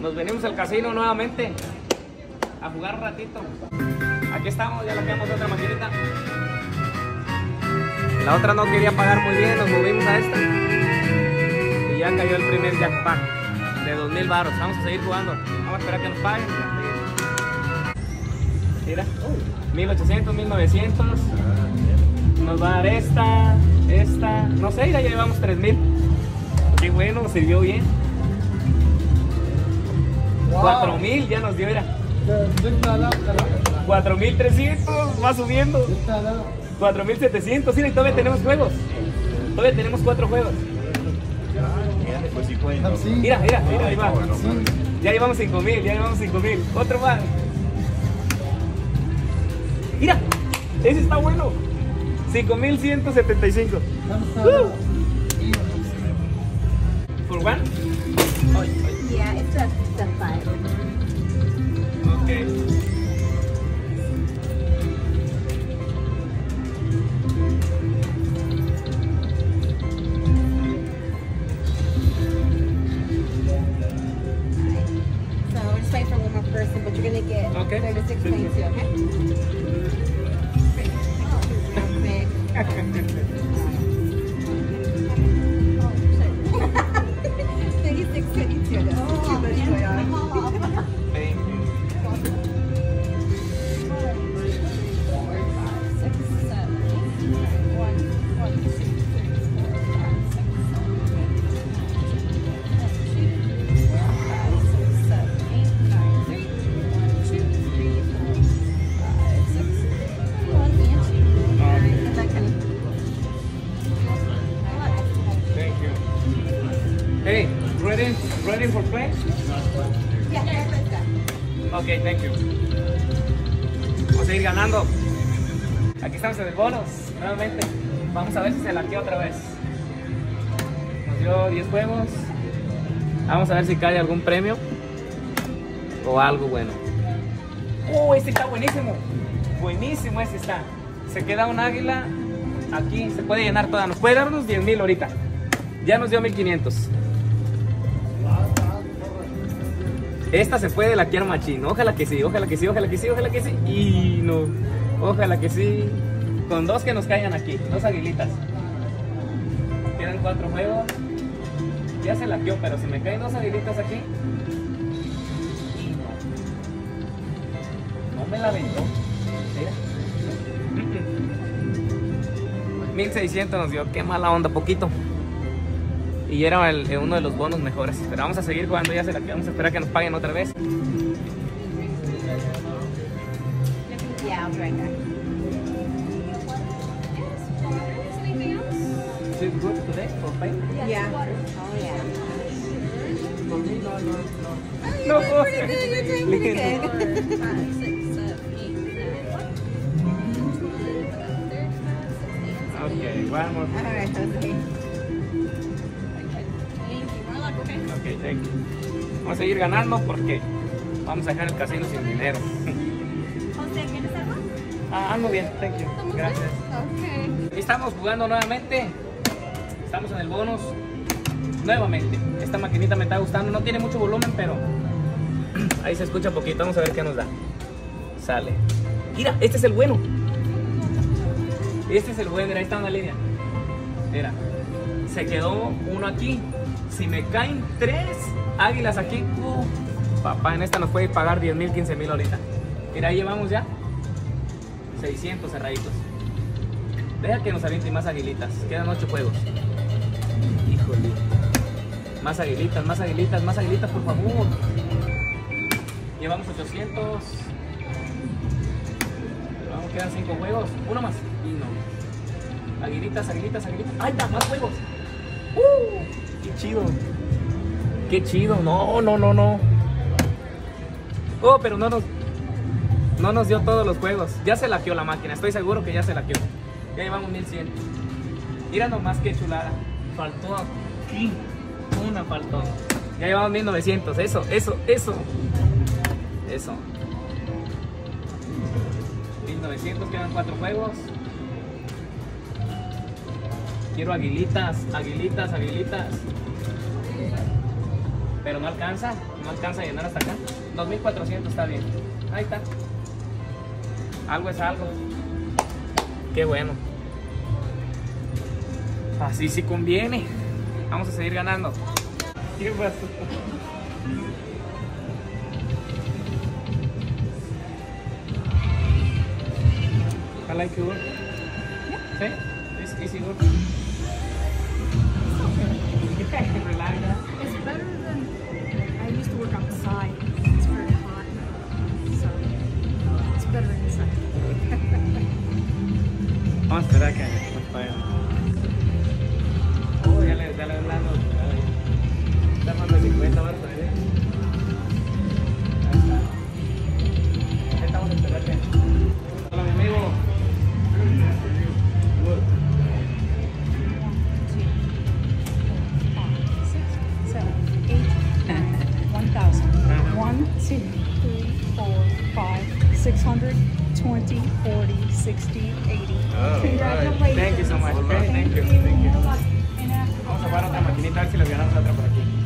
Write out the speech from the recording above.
Nos venimos al casino nuevamente a jugar un ratito. Aquí estamos, ya la quedamos otra maquinita. La otra no quería pagar muy bien, nos movimos a esta. Y ya cayó el primer jackpot de 2000 baros. Vamos a seguir jugando. Vamos a esperar que nos paguen. Mira, 1800, 1900. Nos va a dar esta, esta. No sé, ya llevamos 3000. Qué bueno, nos sirvió bien. 4000 ya nos dio, mira. 4300, va subiendo. 4700, sí, y todavía tenemos juegos. Todavía tenemos cuatro juegos. Mira, mira, mira. Ya llevamos 5000, ya llevamos 5000. Otro más. Mira, ese está bueno. 5175. Uh. For one? Yeah, it's a, it's a five. Okay. So we're just waiting for one more person, but you're gonna get Okay. 36 Thank points okay? Hey, ready? Ready for play? Yeah, let's go. Ok, thank you. Vamos a seguir ganando. Aquí estamos en el bonus, nuevamente. Vamos a ver si se laquea otra vez. Nos dio 10 juegos. Vamos a ver si cae algún premio. O algo bueno. ¡Oh, este está buenísimo! Buenísimo este está. Se queda un águila aquí. Se puede llenar toda. Nos puede dar unos 10 mil ahorita. Ya nos dio 1500. Esta se puede laquear machín. Ojalá que sí, ojalá que sí, ojalá que sí, ojalá que sí. Y no. Ojalá que sí. Con dos que nos caigan aquí. Dos aguilitas. Quedan cuatro juegos. Ya se laqueó, pero si me caen dos aguilitas aquí. no. Me la aventó. Mira. 1600 nos dio. Qué mala onda, poquito. Y era el- uno de los bonos mejores. Pero vamos a seguir jugando, ya se la Vamos a esperar que nos paguen otra vez. Be right back. She's Vamos a seguir ganando porque vamos a dejar el casino sin dinero. Jose, ¿quieres algo? Ah, ando bien, thank you. Gracias. Okay. Estamos jugando nuevamente. Estamos en el bonus. Nuevamente. Esta maquinita me está gustando. No tiene mucho volumen, pero ahí se escucha poquito. Vamos a ver qué nos da. Sale. Mira, este es el bueno. Este es el bueno. Mira, ahí está una línea. Mira. Se quedó uno aquí. Si me caen tres águilas aquí, uh, papá, en esta nos puede pagar 10 mil, 15 mil ahorita. Mira, ahí llevamos ya 600 cerraditos. Deja que nos avienten más aguilitas. Quedan 8 juegos. Híjole. Más aguilitas, más aguilitas, más aguilitas, por favor. Llevamos 800. Vamos, quedan 5 juegos. Uno más. Y no. Aguilitas, aguilitas, aguilitas. ¡Ay! ¡Más juegos! ¡Uh! ¡Qué chido! ¡Qué chido! No, no, no, no. Oh, pero no nos, no nos dio todos los juegos. Ya se laqueó la máquina. Estoy seguro que ya se laqueó. Ya llevamos 1100. Mira nomás qué chulada. Faltó aquí. Una faltó. Ya llevamos 1900. Eso, eso, eso. Eso. 1900, quedan cuatro juegos. Quiero aguilitas, aguilitas, aguilitas. Pero no alcanza, no alcanza a llenar hasta acá. 2400 está bien. Ahí está. Algo es algo. Qué bueno. Así sí conviene. Vamos a seguir ganando. ¿Qué pasó? I like your work. ¿Sí? It's easy work. 600, 20, 40, 60, 80. Oh, Congratulations. Right. Thank you so much. Thank, thank you. you. Thank you.